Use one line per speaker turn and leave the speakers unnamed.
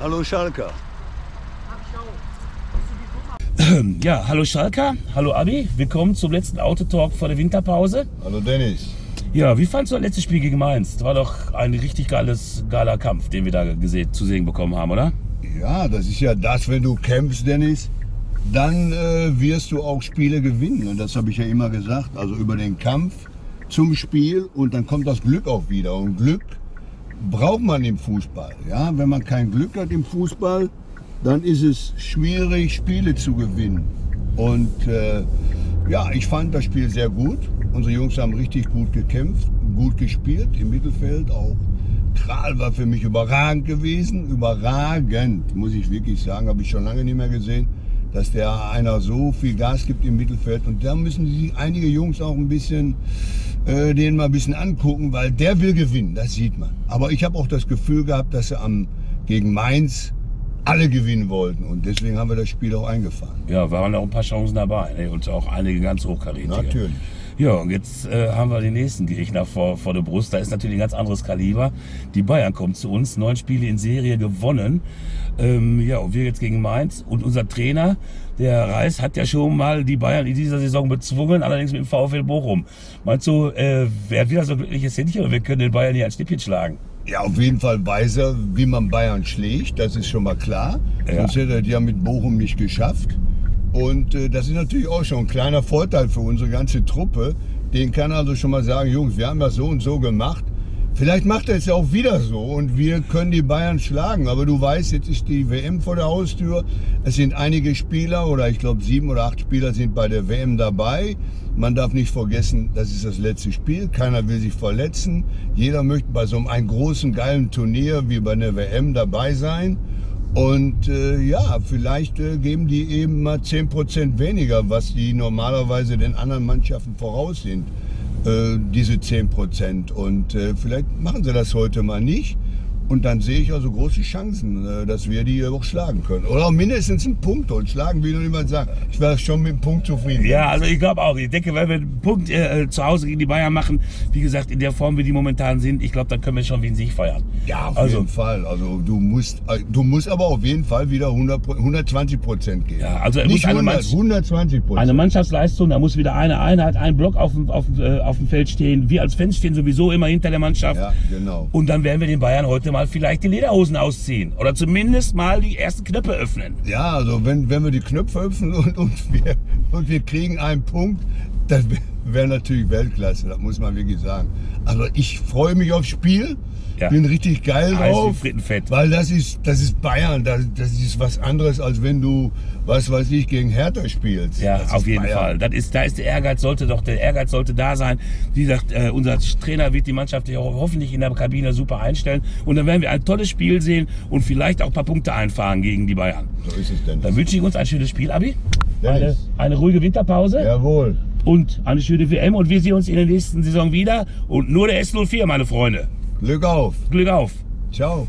Hallo Schalker.
Ja, hallo Schalker, hallo Abi, willkommen zum letzten Autotalk vor der Winterpause.
Hallo Dennis.
Ja, wie fandst du das letzte Spiel gegen Mainz? Das war doch ein richtig geiles, geiler Kampf, den wir da gesehen, zu sehen bekommen haben, oder?
Ja, das ist ja das, wenn du kämpfst, Dennis, dann äh, wirst du auch Spiele gewinnen. Und das habe ich ja immer gesagt. Also über den Kampf zum Spiel und dann kommt das Glück auch wieder. Und Glück braucht man im Fußball. Ja? Wenn man kein Glück hat im Fußball, dann ist es schwierig, Spiele zu gewinnen. Und äh, ja, ich fand das Spiel sehr gut. Unsere Jungs haben richtig gut gekämpft, gut gespielt im Mittelfeld. Auch Kral war für mich überragend gewesen. Überragend, muss ich wirklich sagen. Habe ich schon lange nicht mehr gesehen, dass der einer so viel Gas gibt im Mittelfeld. Und da müssen sich einige Jungs auch ein bisschen, äh, den mal ein bisschen angucken, weil der will gewinnen, das sieht man. Aber ich habe auch das Gefühl gehabt, dass sie am, gegen Mainz alle gewinnen wollten. Und deswegen haben wir das Spiel auch eingefahren.
Ja, waren auch ein paar Chancen dabei ne? und auch einige ganz hochkarätige.
Natürlich.
Ja, und jetzt äh, haben wir den nächsten Gegner vor, vor der Brust. Da ist natürlich ein ganz anderes Kaliber. Die Bayern kommen zu uns, neun Spiele in Serie gewonnen. Ähm, ja, und wir jetzt gegen Mainz. Und unser Trainer, der Reis, hat ja schon mal die Bayern in dieser Saison bezwungen, allerdings mit dem VfL Bochum. Meinst du, äh, wer hat wieder so ein glückliches Händchen und wir können den Bayern hier ein Schnippchen schlagen?
Ja, auf jeden Fall weiß er, wie man Bayern schlägt, das ist schon mal klar.
Ja.
Sonst hätte er die ja mit Bochum nicht geschafft. Und äh, das ist natürlich auch schon ein kleiner Vorteil für unsere ganze Truppe. Den kann also schon mal sagen, Jungs, wir haben das so und so gemacht. Vielleicht macht er es ja auch wieder so und wir können die Bayern schlagen. Aber du weißt, jetzt ist die WM vor der Haustür. Es sind einige Spieler oder ich glaube sieben oder acht Spieler sind bei der WM dabei. Man darf nicht vergessen, das ist das letzte Spiel. Keiner will sich verletzen. Jeder möchte bei so einem großen, geilen Turnier wie bei der WM dabei sein. Und äh, ja, vielleicht äh, geben die eben mal 10% weniger, was die normalerweise den anderen Mannschaften voraus sind, äh, diese 10%. Und äh, vielleicht machen sie das heute mal nicht. Und dann sehe ich also große Chancen, äh, dass wir die auch schlagen können. Oder auch mindestens einen Punkt holen. Schlagen will noch niemand sagen. Ich wäre schon mit dem Punkt zufrieden.
Ja, also ich glaube auch. Ich denke, wenn wir einen Punkt äh, zu Hause gegen die Bayern machen, wie gesagt, in der Form, wie die momentan sind, ich glaube, dann können wir schon wie einen Sieg feiern.
Ja, auf
Also-
jeden Fall. Also du musst, äh, du musst aber auf jeden Fall wieder 100, 120 Prozent geben.
Ja, also er
nicht
muss eine
100,
Manns-
120 Prozent.
Eine Mannschaftsleistung, da muss wieder eine Einheit, ein Block auf dem, auf, äh, auf dem Feld stehen. Wir als Fans stehen sowieso immer hinter der Mannschaft.
Ja, genau.
Und dann werden wir den Bayern heute mal vielleicht die Lederhosen ausziehen. Oder zumindest mal die ersten Knöpfe öffnen.
Ja, also wenn, wenn wir die Knöpfe öffnen und, und, wir, und wir kriegen einen Punkt, das wäre natürlich Weltklasse, das muss man wirklich sagen. Also ich freue mich aufs Spiel,
Ja.
bin richtig geil
Heiß
drauf,
Frittenfett.
weil das ist, das ist Bayern, das, das ist was anderes, als wenn du, was weiß ich, gegen Hertha spielst.
Ja,
Das
auf jeden
Bayern.
Fall. Das ist, da ist der Ehrgeiz, sollte doch, der Ehrgeiz sollte da sein. Wie gesagt, äh, unser Trainer wird die Mannschaft auch hoffentlich in der Kabine super einstellen. Und dann werden wir ein tolles Spiel sehen und vielleicht auch ein paar Punkte einfahren gegen die Bayern.
So ist es denn.
Dann wünsche ich uns ein schönes Spiel, Abi. Eine,
Dennis.
eine ruhige Winterpause
Jawohl.
Und eine schöne WM. Und wir sehen uns in der nächsten Saison wieder. Und nur der S04, meine Freunde.
Glück auf.
Glück auf.
Ciao.